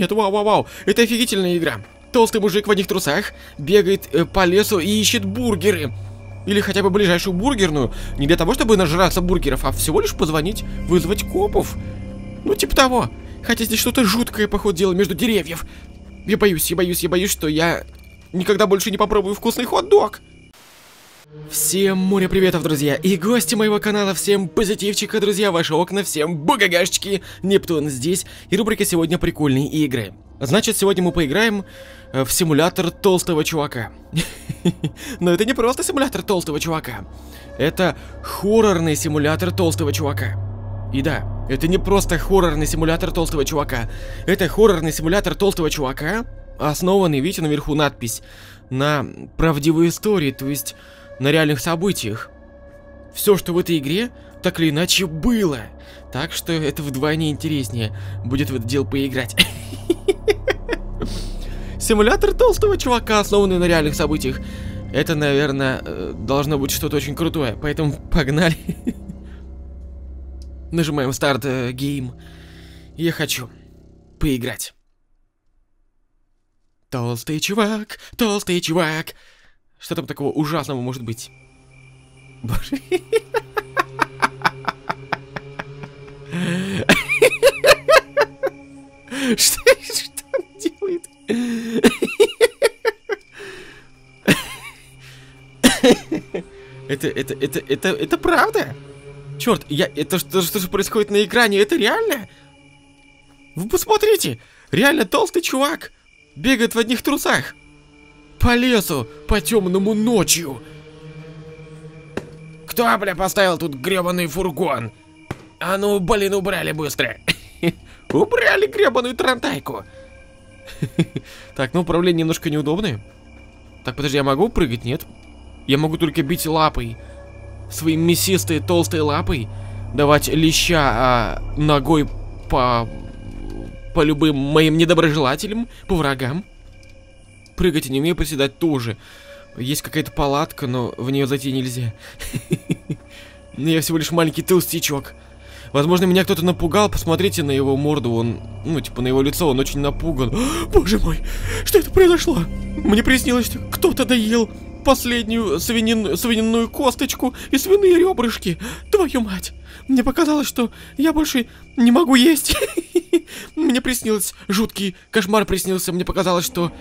нет, вау-вау-вау, это офигительная игра. Толстый мужик в одних трусах бегает э, по лесу и ищет бургеры. Или хотя бы ближайшую бургерную. Не для того, чтобы нажраться бургеров, а всего лишь позвонить, вызвать копов. Ну, типа того. Хотя здесь что-то жуткое, походу, дело между деревьев. Я боюсь, я боюсь, я боюсь, что я никогда больше не попробую вкусный хот-дог. Всем море приветов, друзья, и гости моего канала, всем позитивчика, друзья, ваши окна, всем бугагашечки, Нептун здесь, и рубрика сегодня прикольные игры. Значит, сегодня мы поиграем э, в симулятор толстого чувака. Но это не просто симулятор толстого чувака, это хоррорный симулятор толстого чувака. И да, это не просто хоррорный симулятор толстого чувака, это хоррорный симулятор толстого чувака, основанный, видите, наверху надпись, на правдивой истории, то есть на реальных событиях. Все, что в этой игре, так или иначе было. Так что это вдвойне интереснее будет в это дело поиграть. Симулятор толстого чувака, основанный на реальных событиях. Это, наверное, э, должно быть что-то очень крутое. Поэтому погнали. Нажимаем старт э, гейм. Я хочу поиграть. Толстый чувак, толстый чувак. Что там такого ужасного может быть? Боже. Что, что он делает? Это, это, это, это, это правда? Черт, я, это что, что же происходит на экране? Это реально? Вы посмотрите, реально толстый чувак бегает в одних трусах. По лесу, по темному ночью. Кто, бля, поставил тут гребаный фургон? А ну, блин, убрали быстро. Убрали гребаную трантайку. Так, ну управление немножко неудобное. Так, подожди, я могу прыгать? Нет. Я могу только бить лапой. Своей мясистой толстой лапой. Давать леща а, ногой по... По любым моим недоброжелателям, по врагам. Прыгать не умею, приседать тоже. Есть какая-то палатка, но в нее зайти нельзя. Я всего лишь маленький толстячок. Возможно, меня кто-то напугал. Посмотрите на его морду, он, ну, типа, на его лицо, он очень напуган. Боже мой, что это произошло? Мне приснилось, кто-то доел последнюю свинин, свининную косточку и свиные ребрышки. Твою мать! Мне показалось, что я больше не могу есть. Мне приснилось, жуткий кошмар приснился. Мне показалось, что...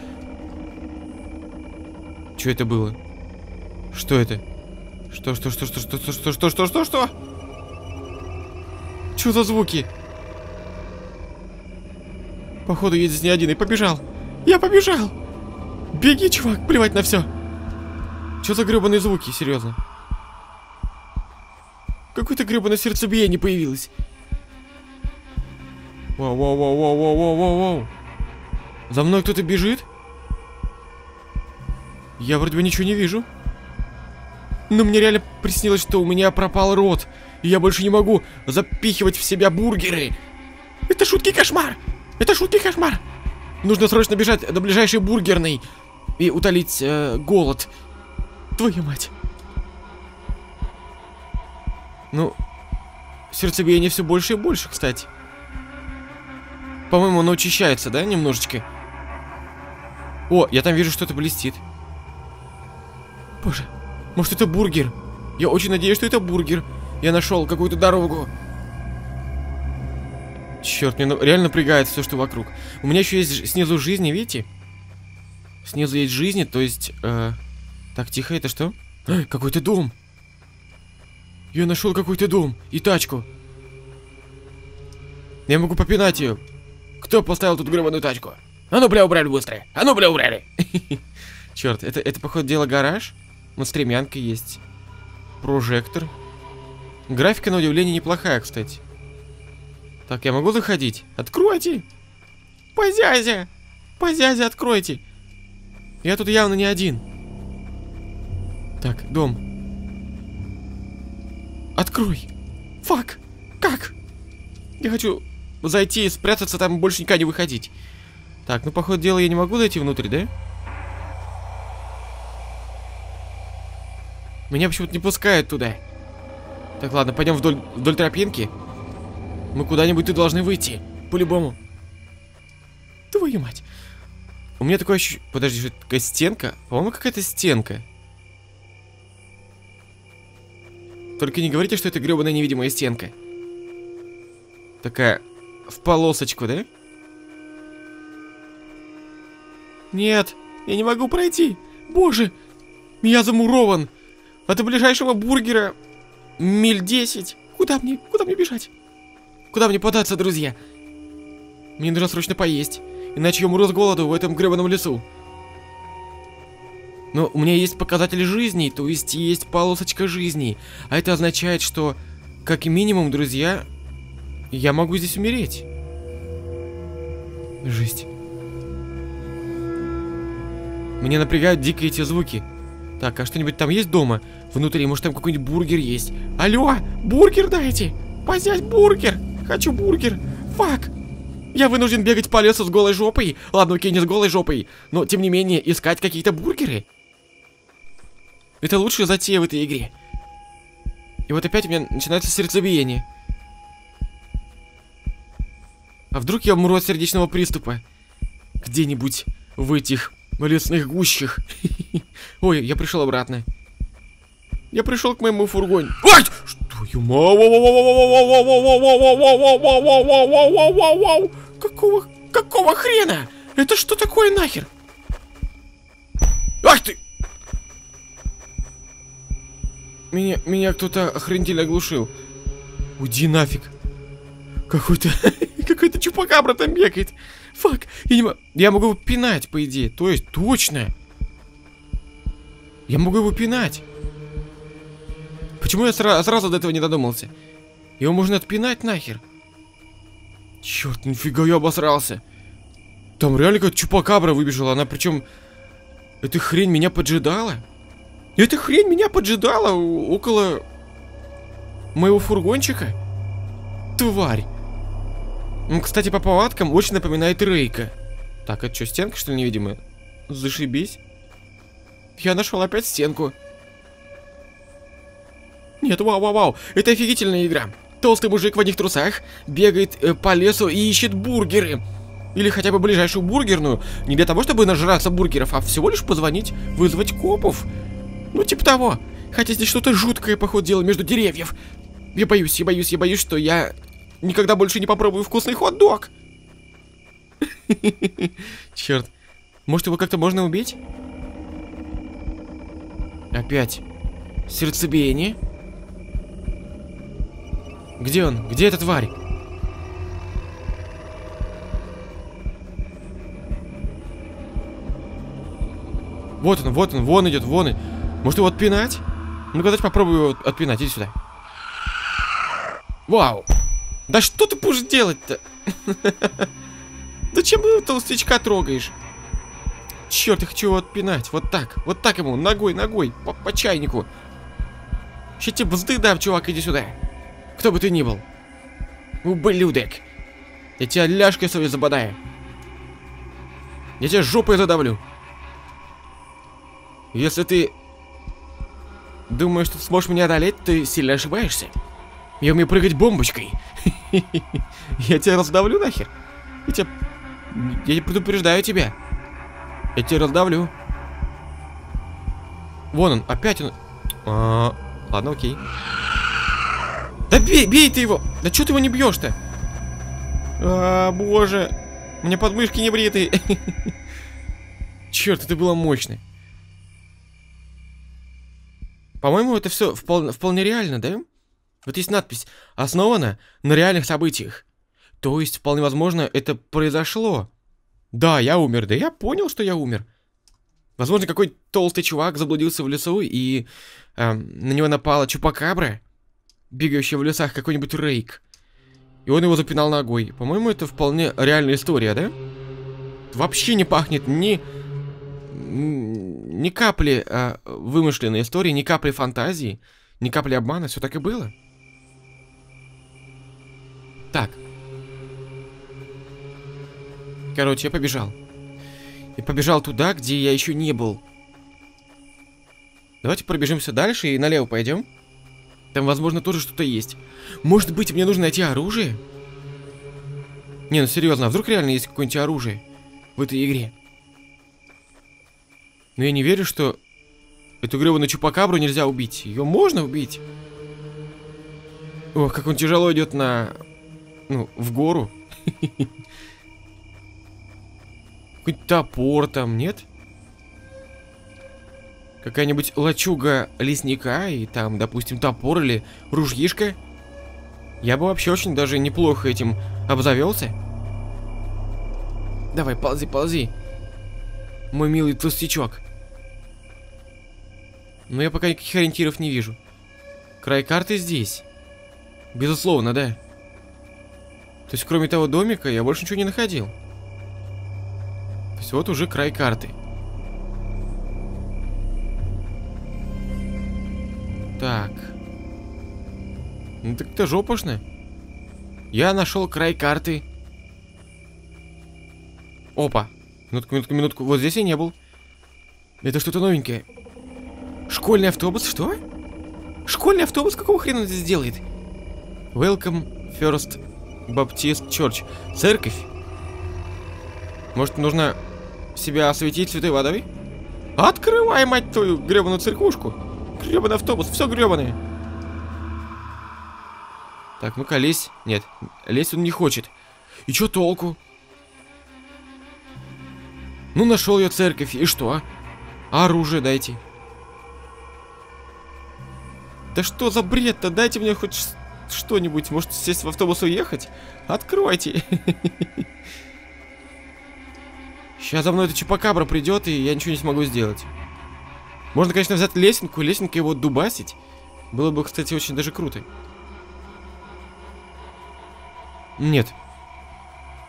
Что это было? Что это? Что, что, что, что, что, что, что, что, что, что, что? Что за звуки? Походу, я здесь не один и побежал. Я побежал! Беги, чувак, плевать на все. Что за гребаные звуки, серьезно? Какое-то гребаное сердцебиение появилось. Вау, вау, вау, вау, вау, вау, вау. За мной кто-то бежит? Я вроде бы ничего не вижу. Но мне реально приснилось, что у меня пропал рот. И я больше не могу запихивать в себя бургеры. Это шутки кошмар! Это шутки кошмар! Нужно срочно бежать до ближайшей бургерной и утолить э, голод. Твою мать. Ну, сердцебиение все больше и больше, кстати. По-моему, оно учащается, да, немножечко? О, я там вижу, что-то блестит. Боже, может это бургер? Я очень надеюсь, что это бургер. Я нашел какую-то дорогу. Черт, мне реально напрягает все, что вокруг. У меня еще есть снизу жизни, видите? Снизу есть жизни, то есть... Э... Так, тихо, это что? Какой-то дом. Я нашел какой-то дом и тачку. Я могу попинать ее. Кто поставил тут гребаную тачку? А ну, бля, убрали быстро. А ну, бля, убрали. Черт, это, это, походу, дело гараж. Вот стремянка есть. Прожектор. Графика, на удивление, неплохая, кстати. Так, я могу заходить? Откройте! Позязя! Позязя, откройте! Я тут явно не один. Так, дом. Открой! Фак! Как? Я хочу зайти и спрятаться там больше никогда не выходить. Так, ну, походу дела, я не могу зайти внутрь, да? Меня почему-то не пускают туда. Так, ладно, пойдем вдоль, вдоль тропинки. Мы куда-нибудь ты должны выйти. По-любому. Твою мать. У меня такое ощущение... Подожди, что такая стенка? По-моему, какая-то стенка. Только не говорите, что это гребаная невидимая стенка. Такая в полосочку, да? Нет, я не могу пройти. Боже, я замурован. От ближайшего бургера миль 10. Куда мне, куда мне бежать? Куда мне податься, друзья? Мне нужно срочно поесть. Иначе я умру с голоду в этом гребаном лесу. Но у меня есть показатель жизни, то есть есть полосочка жизни. А это означает, что, как минимум, друзья, я могу здесь умереть. Жесть. Меня напрягают дикие эти звуки. Так, а что-нибудь там есть дома? Внутри, может там какой-нибудь бургер есть? Алло, бургер дайте! Позять бургер! Хочу бургер! Фак! Я вынужден бегать по лесу с голой жопой. Ладно, окей, не с голой жопой. Но, тем не менее, искать какие-то бургеры. Это лучшая затея в этой игре. И вот опять у меня начинается сердцебиение. А вдруг я умру от сердечного приступа? Где-нибудь в этих лесных гущах. Ой, я пришел обратно. Я пришел к моему фургоне. Ай! Что Какого, какого хрена? Это что такое нахер? Ах ты! Меня, меня кто-то охренительно оглушил. Уйди нафиг. Какой-то, какой-то чупакабра там бегает. Фак, я не могу... Я могу его пинать, по идее. То есть, точно. Я могу его пинать. Почему я сра сразу до этого не додумался? Его можно отпинать нахер. Черт, нифига я обосрался. Там реально какая-то чупакабра выбежала. Она причем... Эта хрень меня поджидала. Эта хрень меня поджидала около моего фургончика. Тварь. Кстати, по повадкам очень напоминает Рейка. Так, это что, стенка, что ли, невидимая? Зашибись. Я нашел опять стенку. Нет, вау-вау-вау, это офигительная игра. Толстый мужик в одних трусах бегает э, по лесу и ищет бургеры. Или хотя бы ближайшую бургерную. Не для того, чтобы нажраться бургеров, а всего лишь позвонить, вызвать копов. Ну, типа того. Хотя здесь что-то жуткое, походу, дело между деревьев. Я боюсь, я боюсь, я боюсь, что я никогда больше не попробую вкусный хот-дог. Черт. Может, его как-то можно убить? Опять. Сердцебиение. Где он? Где эта тварь? Вот он, вот он, вон идет, вон. Может его отпинать? Ну-ка, давайте попробую его отпинать. Иди сюда. Вау. Да что ты будешь делать-то? Зачем ты толстячка трогаешь? Черт, я хочу его отпинать. Вот так. Вот так ему. Ногой, ногой. По, по чайнику. Сейчас тебе бзды дам, чувак, иди сюда. Кто бы ты ни был. Ублюдок. Я тебя ляжкой своей забодаю. Я тебя жопой задавлю. Если ты думаешь, что сможешь меня одолеть, ты сильно ошибаешься. Я умею прыгать бомбочкой. Я тебя раздавлю нахер. Я тебя... Я предупреждаю тебя. Я тебя раздавлю. Вон он, опять он... А, ладно, окей. Да бей, бей ты его! Да что ты его не бьешь-то? А, боже. Мне подмышки не бритые. Черт, это было мощно. По-моему, это все вполне, вполне реально, да? Вот есть надпись «Основана на реальных событиях». То есть, вполне возможно, это произошло. Да, я умер, да я понял, что я умер. Возможно, какой толстый чувак заблудился в лесу, и э, на него напала чупакабра, бегающая в лесах какой-нибудь рейк. И он его запинал ногой. По-моему, это вполне реальная история, да? Вообще не пахнет ни... Ни капли э, вымышленной истории, ни капли фантазии, ни капли обмана. Все так и было. Так. Короче, я побежал. Я побежал туда, где я еще не был. Давайте пробежимся дальше и налево пойдем. Там, возможно, тоже что-то есть. Может быть, мне нужно найти оружие? Не, ну серьезно, а вдруг реально есть какое-нибудь оружие? в этой игре. Но я не верю, что эту гребаную чупакабру нельзя убить. Ее можно убить. Ох, как он тяжело идет на... Ну, в гору. Какой-то топор там, нет? Какая-нибудь лачуга лесника и там, допустим, топор или ружьишка. Я бы вообще очень даже неплохо этим обзавелся. Давай, ползи, ползи. Мой милый толстячок. Но я пока никаких ориентиров не вижу. Край карты здесь. Безусловно, да. То есть, кроме того домика, я больше ничего не находил. То есть, вот уже край карты. Так. Ну так это жопошно. Я нашел край карты. Опа. Минутку, минутку, минутку. Вот здесь я не был. Это что-то новенькое. Школьный автобус? Что? Школьный автобус? Какого хрена здесь делает? Welcome First Baptist Church. Церковь? Может, нужно себя осветить святой водой? Открывай, мать твою, гребаную церквушку. Гребаный автобус, все гребаное. Так, ну-ка, лезь. Нет, лезть он не хочет. И чё толку? Ну, нашел я церковь, и что? А оружие дайте. Да что за бред-то? Дайте мне хоть что-нибудь. Может, сесть в автобус и уехать? Откройте. Сейчас за мной эта чупакабра придет, и я ничего не смогу сделать. Можно, конечно, взять лесенку, лесенкой его дубасить. Было бы, кстати, очень даже круто. Нет.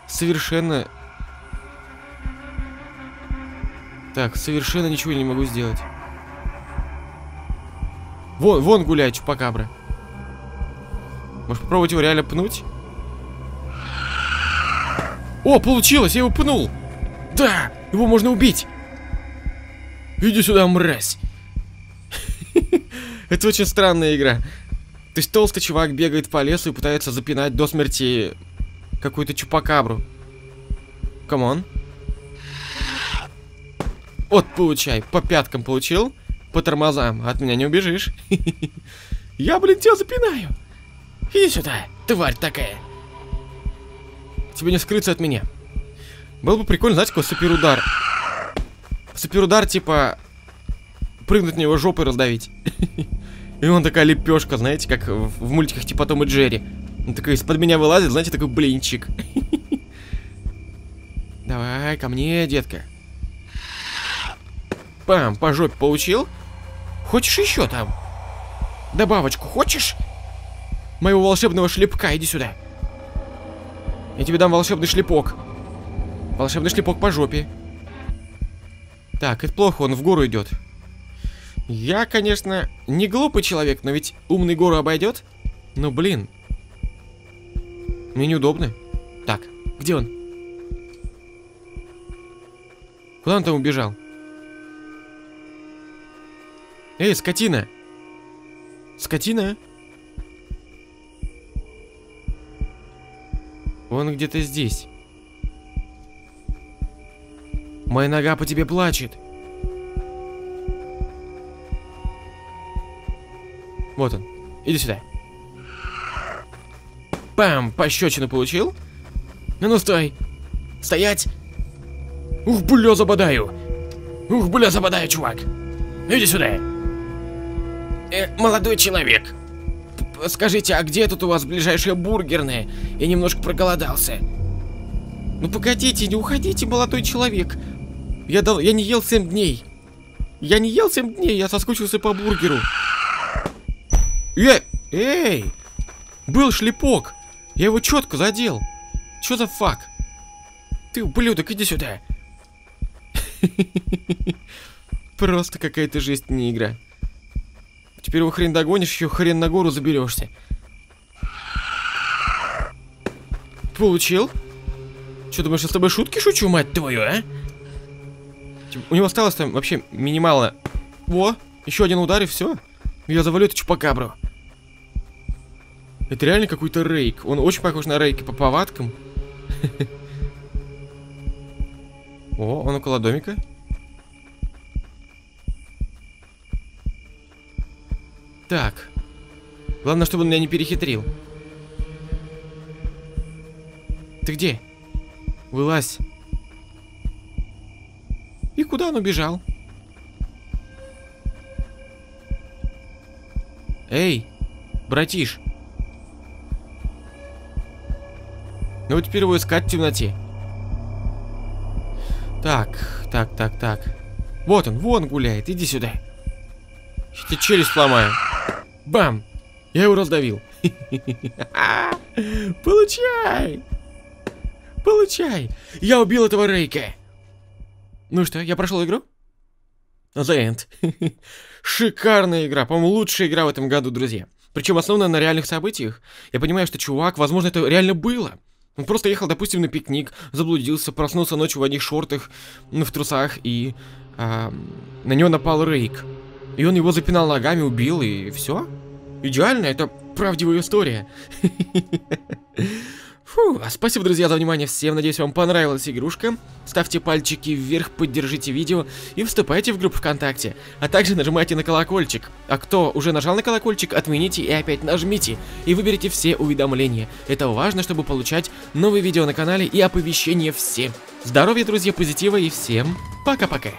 Совершенно... Так, совершенно ничего не могу сделать. Вон, вон гуляет чупакабра. Может попробовать его реально пнуть? О, получилось, я его пнул. Да, его можно убить. Иди сюда, мразь. Это очень странная игра. То есть толстый чувак бегает по лесу и пытается запинать до смерти какую-то чупакабру. Come on. Вот, получай. По пяткам получил по тормозам. От меня не убежишь. Я, блин, тебя запинаю. Иди сюда, тварь такая. Тебе не скрыться от меня. Было бы прикольно, знаете, какой суперудар. Суперудар, типа, прыгнуть на него жопой раздавить. И он такая лепешка, знаете, как в мультиках типа Том и Джерри. Он такой из-под меня вылазит, знаете, такой блинчик. Давай, ко мне, детка. Пам, по жопе получил? Хочешь еще там? Добавочку хочешь? Моего волшебного шлепка, иди сюда. Я тебе дам волшебный шлепок. Волшебный шлепок по жопе. Так, это плохо, он в гору идет. Я, конечно, не глупый человек, но ведь умный гору обойдет. Ну, блин. Мне неудобно. Так, где он? Куда он там убежал? Эй, скотина! Скотина! Он где-то здесь. Моя нога по тебе плачет. Вот он. Иди сюда. Пам! Пощечину получил? Ну ну стой! Стоять! Ух, бля, забодаю! Ух, бля, забодаю, чувак! Иди сюда! Э, молодой человек, скажите, а где тут у вас ближайшая бургерная? Я немножко проголодался. Ну погодите, не уходите, молодой человек. Я, дал, я не ел 7 дней. Я не ел 7 дней, я соскучился по бургеру. Эй, эй! Был шлепок. Я его четко задел. Что за фак? Ты, ублюдок, иди сюда. Просто какая-то жесть не игра. Теперь его хрен догонишь, еще хрен на гору заберешься. Получил? Что, думаешь, я с тобой шутки шучу, мать твою, а? У него осталось там вообще минимально... Во, еще один удар и все. Я завалю эту чупакабру. Это реально какой-то рейк. Он очень похож на рейки по повадкам. О, он около домика. Так. Главное, чтобы он меня не перехитрил. Ты где? Вылазь. И куда он убежал? Эй, братиш. Ну вот теперь его искать в темноте. Так, так, так, так. Вот он, вон гуляет, иди сюда. Сейчас тебе челюсть сломаю. Бам! Я его раздавил. Получай! Получай! Я убил этого Рейка. Ну что, я прошел игру? The End. Шикарная игра, по-моему, лучшая игра в этом году, друзья. Причем основана на реальных событиях. Я понимаю, что чувак, возможно, это реально было. Он просто ехал, допустим, на пикник, заблудился, проснулся ночью в одних шортах, в трусах, и а, на него напал Рейк. И он его запинал ногами, убил, и все. Идеально, это правдивая история. Фу, а спасибо, друзья, за внимание всем. Надеюсь, вам понравилась игрушка. Ставьте пальчики вверх, поддержите видео и вступайте в группу ВКонтакте. А также нажимайте на колокольчик. А кто уже нажал на колокольчик, отмените и опять нажмите. И выберите все уведомления. Это важно, чтобы получать новые видео на канале и оповещения всем. Здоровья, друзья, позитива и всем пока-пока.